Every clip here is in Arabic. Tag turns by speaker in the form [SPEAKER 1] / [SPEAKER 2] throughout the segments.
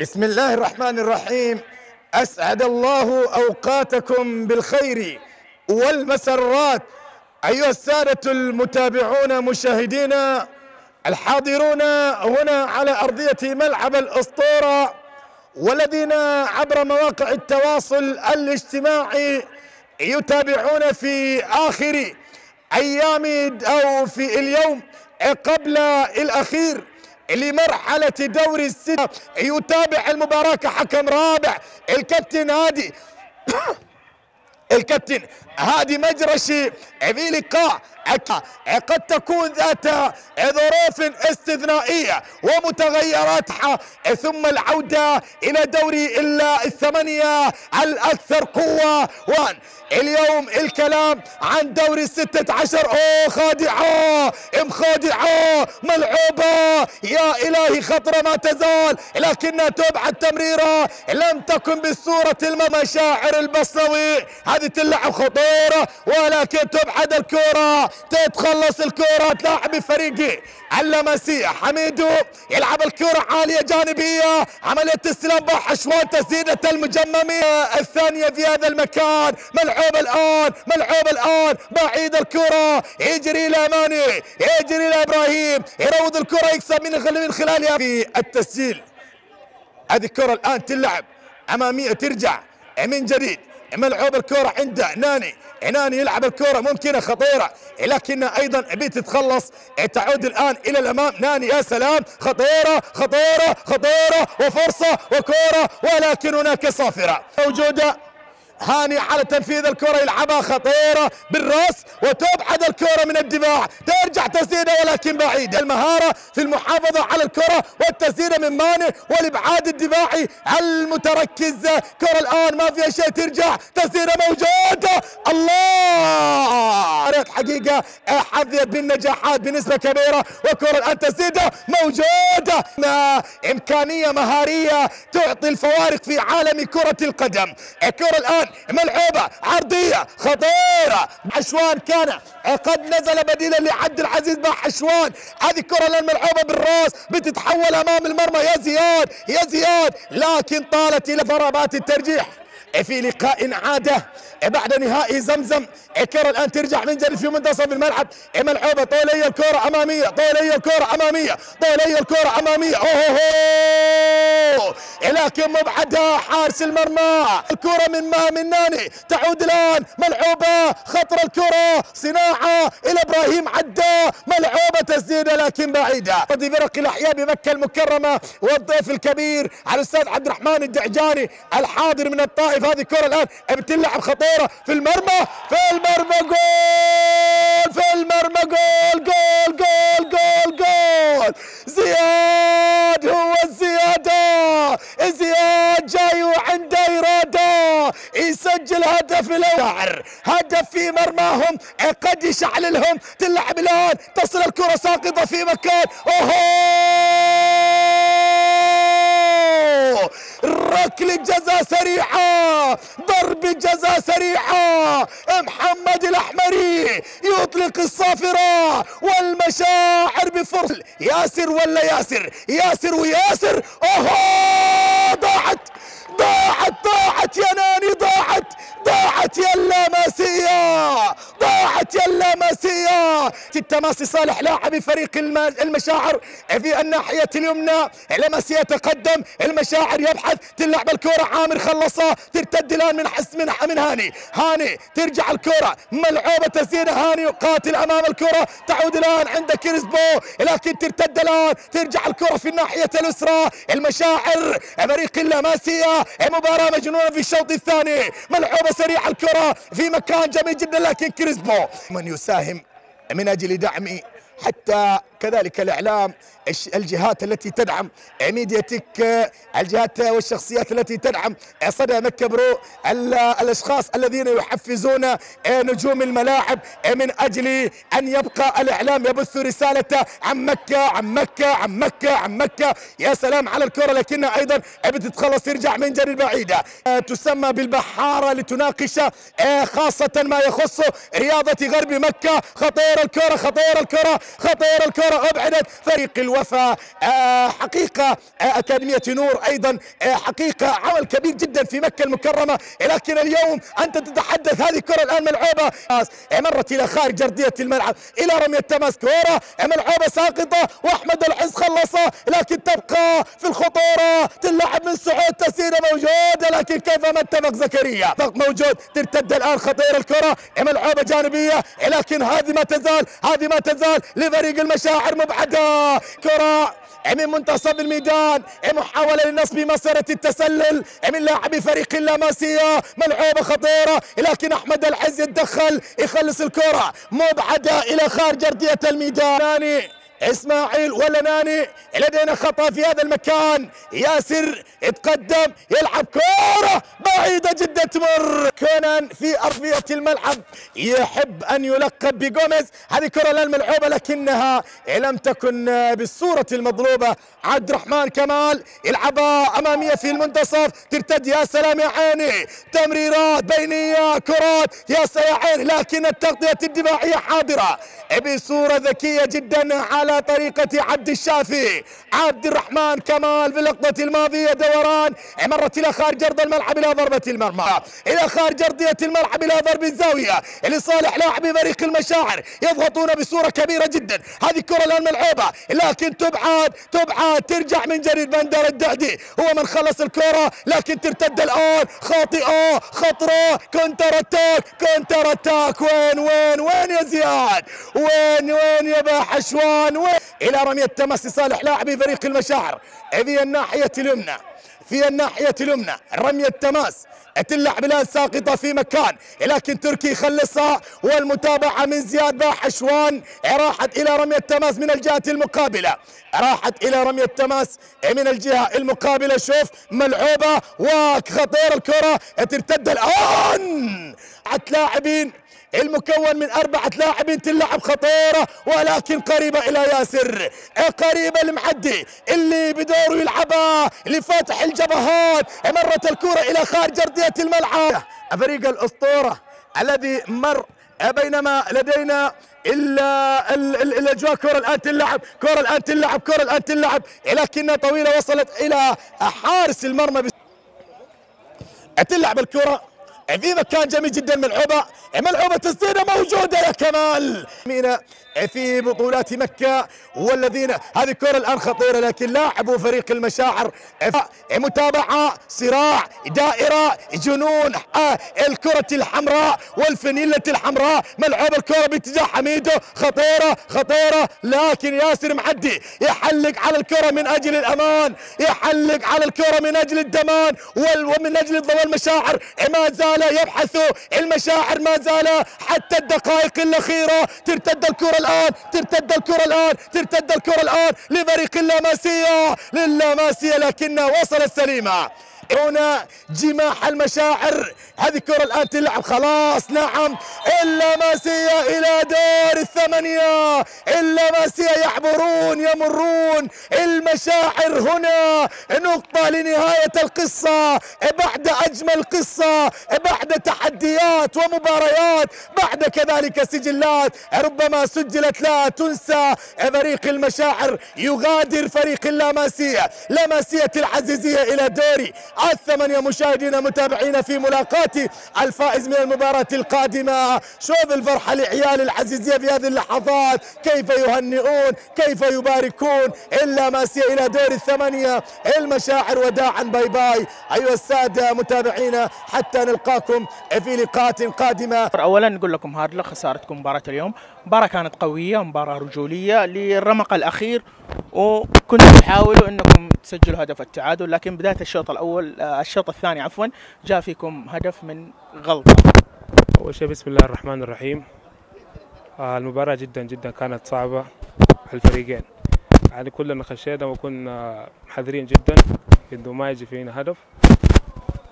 [SPEAKER 1] بسم الله الرحمن الرحيم. أسعد الله أوقاتكم بالخير والمسرات. أيها السادة المتابعون مشاهدينا الحاضرون هنا على أرضية ملعب الأسطورة والذين عبر مواقع التواصل الاجتماعي يتابعون في آخر أيام أو في اليوم قبل الأخير. لمرحلة دور الستة يتابع المباراة كحكم رابع. الكابتن هادي. الكابتن هادي مجرشي في لقاء قد تكون ذات ظروف استثنائية ومتغيرات ثم العودة إلى دوري الثمانية الأكثر قوة. وان اليوم الكلام عن دوري الستة عشر. أوه خادعة مخادعة ملعوبة. يا إلهي خطرة ما تزال لكنها تبعد تمريرة لم تكن بالصورة المشاعر البصوي هذه تلعب خطورة ولكن تبعد الكرة تتخلص الكرة تلاعب فريقي اللمسية حميدو يلعب الكرة عالية جانبية. عملية استلام بحشوان تسديدة المجممية. الثانية في هذا المكان. ملعوب الآن ملعوب الآن. بعيد الكرة يجري إلى ماني يجري إلى إبراهيم. يروض الكرة يكسب من من خلالها. في التسجيل. هذه الكرة الآن تلعب. أمامية ترجع. من جديد. ملعوب الكرة عنده ناني ناني يلعب الكرة ممكنة خطيرة. لكن أيضا بتتخلص تعود الآن إلى الأمام. ناني يا سلام. خطيرة خطيرة خطيرة. وفرصة وكرة ولكن هناك صافرة. موجودة. هاني على تنفيذ الكرة يلعبها خطيرة بالراس وتبعد الكرة من الدفاع. ترجع تسديدة ولكن بعيدة المهارة في المحافظة على الكرة والتسديدة من ماني والإبعاد الدفاعي المتركز. كرة الآن ما فيها شيء ترجع تسديدة موجودة. الله! حقيقة حظيت بالنجاحات بنسبة كبيرة وكرة الآن تسديدة موجودة. إمكانية مهارية تعطي الفوارق في عالم كرة القدم. الكرة الان ملعوبة عرضية خطيرة. حشوان كان قد نزل بديلا لعبد العزيز حشوان هذه الكره الان ملعوبة بالراس بتتحول أمام المرمى. يا زياد يا زياد. لكن طالت إلى ضربات الترجيح. في لقاء عادة. بعد نهائي زمزم الكرة الآن ترجع من جديد في منتصف الملعب. ملعوبة طولية الكرة أمامية طولية الكرة أمامية طولية الكرة أمامية. أوه لكن مبعدها حارس المرمى. الكرة من ما من ناني. تعود الآن ملعوبة خطر الكرة. صناعة إلى إبراهيم عدا ملعوبة تسديدة لكن بعيدة. في فرق الأحياء بمكة المكرمة والضيف الكبير على الأستاذ عبد الرحمن الدعجاني الحاضر من الطائف هذه الكرة الآن بتلعب خطيرة في المرمى في المرمى جول في المرمى جول جول جول جول جول. زياد هو الزيادة زياد جاي وعنده إرادة يسجل هدف الأول. هدف في مرماهم. قد يشعللهم. تلعب الآن. تصل الكرة ساقطة في مكان. أوهو! ركلة جزاء سريعة ضربة جزاء سريعة. محمد الأحمري يطلق الصافرة والمشاعر بفرصة ياسر ولا ياسر؟ ياسر وياسر. أوهو! ضاعت! ضاعت! ضاعت يا ناني ضاعت! ضاعت يا اللاماسية! ضاعت يا اللاماسية. التماسي صالح لاعب فريق المشاعر في الناحية اليمنى. لمسي يتقدم المشاعر يبحث. تلعب الكرة عامر خلصها. ترتد الآن من حس من من هاني. هاني ترجع الكرة. ملعوبة تسديدة هاني قاتل أمام الكرة. تعود الآن عند كريسبو لكن ترتد الآن. ترجع الكرة في الناحية اليسرى. المشاعر فريق اللاماسية. مباراة مجنونة في الشوط الثاني. ملعوبة سريعة الكرة في مكان جميل جدا لكن كريسبو من يساهم من أجل دعم حتى كذلك الإعلام الجهات التي تدعم ميدياتك الجهات والشخصيات التي تدعم صدى مكة برو الأشخاص الذين يحفزون نجوم الملاعب من أجل أن يبقى الإعلام يبث رسالته عن مكة عن مكة عن مكة عن مكة. يا سلام على الكرة لكنها أيضا بتتخلص ترجع من جري بعيدة تسمى بالبحارة لتناقش خاصة ما يخص رياضة غرب مكة. خطير الكرة خطير الكرة خطير الكرة. أبعدت فريق الوفا. آه حقيقة آه أكاديمية نور أيضا. آه حقيقة عمل كبير جدا في مكة المكرمة. لكن اليوم أنت تتحدث هذه الكرة الآن ملعوبة. مرت إلى خارج أرضية الملعب. إلى رمية تماس كرة ملعوبة ساقطة. وأحمد العز خلصها. لكن تبقى في الخطورة. تلعب من سعود تسيرة موجودة. لكن كيف ما اتفق زكريا؟ موجود. ترتد الآن خطير الكرة. ملعوبة جانبية. لكن هذه ما تزال هذه ما تزال لفريق المشاعر مبعدة كرة من منتصف الميدان. محاولة لنصب مسيرة التسلل. من لاعبي فريق اللاماسية ملعوبة خطيرة. لكن أحمد العز يتدخل. يخلص الكرة. مبعدة إلى خارج أرضية الميدان. إسماعيل ولا ناني لدينا خطأ في هذا المكان. ياسر يتقدم يلعب كوره بعيدة جدا تمر. كونان في أرضية الملعب يحب أن يلقب بجوميز. هذه كرة الان ملعوبة لكنها لم تكن بالصورة المطلوبة. عبد الرحمن كمال يلعبها أمامية في المنتصف. ترتد يا سلام يا عيني. تمريرات بينية كرات. يا يا عيني لكن التغطية الدفاعية حاضرة. بصورة ذكية جدا على على طريقة عبد الشافي. عبد الرحمن كمال في اللقطة الماضية دوران. مرت إلى خارج أرض الملعب إلى ضربة المرمى. إلى خارج أرضية الملعب إلى ضرب الزاوية. لصالح لاعبي فريق المشاعر. يضغطون بصورة كبيرة جدا. هذه الكرة الآن ملعوبة. لكن تبعد تبعد ترجع من جريد بندر الدعدي. هو من خلص الكرة لكن ترتد الآن. خاطئة خطرة. counter attack counter attack. وين وين وين يا زياد؟ وين وين يا باحشوان وين؟ إلى رمية تمس لصالح لاعبي فريق المشاعر. في الناحية اليمنى. في الناحية اليمنى. رمية تماس. تلعب الان ساقطة في مكان. لكن تركي يخلصها والمتابعة من زياد باحشوان راحت إلى رمية تماس من الجهة المقابلة. راحت إلى رمية تماس. من الجهة المقابلة. شوف ملعوبة. وخطير الكرة. ترتد الآن. لاعبين المكون من أربعة لاعبين تلعب خطيرة ولكن قريبة إلى ياسر. قريبة المعدي اللي بدوره يلعبها لفتح الجبهات. مرت الكرة إلى خارج أرضية الملعب. فريق الأسطورة الذي مر بينما لدينا إلا الأجواء. كرة الآن تلعب كرة الآن تلعب كرة الآن تلعب لكنها طويلة وصلت إلى حارس المرمى. تلعب الكرة. في مكان جميل جدا ملعوبة ملعوبة تسديدة موجودة يا كمال. في بطولات مكة والذين هذه الكرة الآن خطيرة لكن لاعبوا فريق المشاعر متابعة صراع دائرة جنون آه، الكرة الحمراء والفنيلة الحمراء. ملعوبة الكرة باتجاه حميدو خطيرة خطيرة. لكن ياسر معدي يحلق على الكرة من أجل الأمان يحلق على الكرة من أجل الدمان ومن أجل المشاعر ما زال يبحث المشاعر ما زال حتى الدقائق الأخيرة ترتد الكرة. الآن ترتد الكرة الآن ترتد الكرة الآن لفريق اللاماسية للاماسية لكنها وصلت سليمة. هنا جماح المشاعر. هذه الكرة الآن تلعب. خلاص نعم. اللاماسية إلى دور الثمانية. اللاماسية يعبرون يمرون. المشاعر هنا نقطة لنهاية القصة. بعد أجمل قصة بعد تحديات ومباريات بعد كذلك سجلات. ربما سجلت لا تنسى. فريق المشاعر يغادر فريق اللاماسية لاماسية العزيزية إلى دوري الثمانية مشاهدينا متابعينا في ملاقاة الفائز من المباراة القادمة. شوف الفرحة لعيال العزيزية في هذه اللحظات. كيف يهنئون؟ كيف يباركون؟ اللاماسيا إلى دور الثمانية. المشاعر وداعا. bye bye. أيها السادة متابعينا حتى نلقاكم في لقاءات قادمة.
[SPEAKER 2] أولا نقول لكم hard خسارتكم مباراة اليوم. مباراة كانت قوية مباراة رجولية للرمق الأخير. وكنتوا تحاولوا إنكم تسجلوا هدف التعادل لكن بداية الشوط الأول آه، الشوط الثاني عفوا جاء فيكم هدف من غلطة.
[SPEAKER 3] أول شيء بسم الله الرحمن الرحيم. آه، المباراة جدا جدا كانت صعبة. على الفريقين يعني كلنا خشينا وكنا حذرين جدا إنه ما يجي فينا هدف.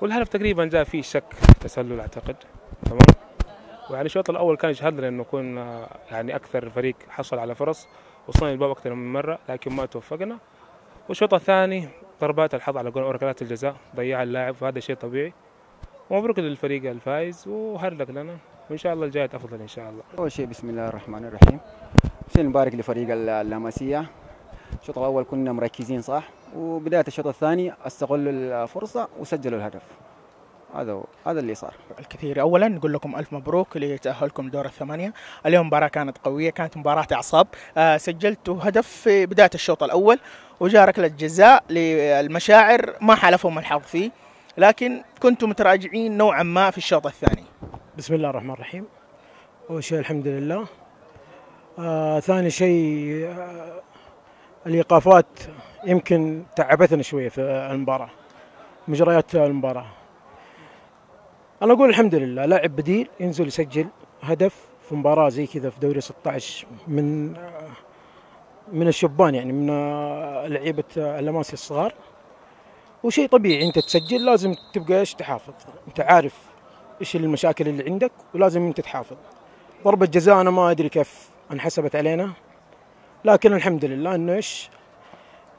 [SPEAKER 3] والهدف تقريبا جاء فيه شك تسلل أعتقد. تمام؟ ويعني الشوط الأول كان يشهد لنا انه نكون يعني أكثر فريق حصل على فرص وصلنا الباب أكثر من مرة لكن ما توفقنا. والشوط الثاني ضربات الحظ على ركلات الجزاء ضيع اللاعب وهذا شيء طبيعي. ومبروك للفريق الفائز وهارد لك لنا. وإن شاء الله الجايات افضل إن شاء الله.
[SPEAKER 4] أول شيء بسم الله الرحمن الرحيم. شيء مبارك لفريق ال- اللاماسية الشوط الأول كنا مركزين صح؟ وبداية الشوط الثاني أستغلوا الفرصة وسجلوا الهدف. هذا هو هذا اللي صار.
[SPEAKER 2] الكثير. اولا نقول لكم ألف مبروك لتأهلكم دور الثمانية. اليوم مباراة كانت قوية كانت مباراة أعصاب. آه سجلتوا هدف في بداية الشوط الأول وجاء ركله جزاء للمشاعر. ما حالفهم الحظ فيه لكن كنتم متراجعين نوعا ما في الشوط الثاني.
[SPEAKER 5] بسم الله الرحمن الرحيم. أول شيء الحمد لله. آه ثاني شيء آه الإيقافات يمكن تعبتنا شوية في المباراة مجريات المباراة. أنا أقول الحمد لله لاعب بديل ينزل يسجل هدف في مباراة زي كذا في دوري 16 من من الشبان يعني من لعيبة آه اللماسي الصغار. وشيء طبيعي أنت تسجل لازم تبقى إيش تحافظ؟ أنت عارف إيش المشاكل اللي عندك ولازم أنت تحافظ. ضربة جزاء أنا ما أدري كيف انحسبت علينا لكن الحمد لله إنه إيش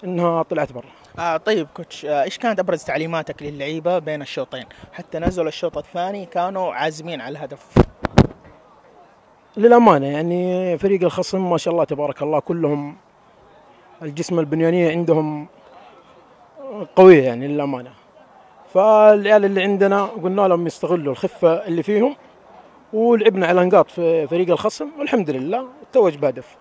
[SPEAKER 5] إنها طلعت برا.
[SPEAKER 2] آه طيب كوتش آه إيش كانت أبرز تعليماتك للعيبة بين الشوطين؟ حتى نزلوا الشوط الثاني كانوا عازمين على الهدف.
[SPEAKER 5] للأمانة يعني فريق الخصم ما شاء الله تبارك الله كلهم الجسم البنيانية عندهم قوية يعني للأمانة. فالعيال اللي عندنا قلنا لهم يستغلوا الخفة اللي فيهم ولعبنا على نقاط في فريق الخصم والحمد لله توج بهدف.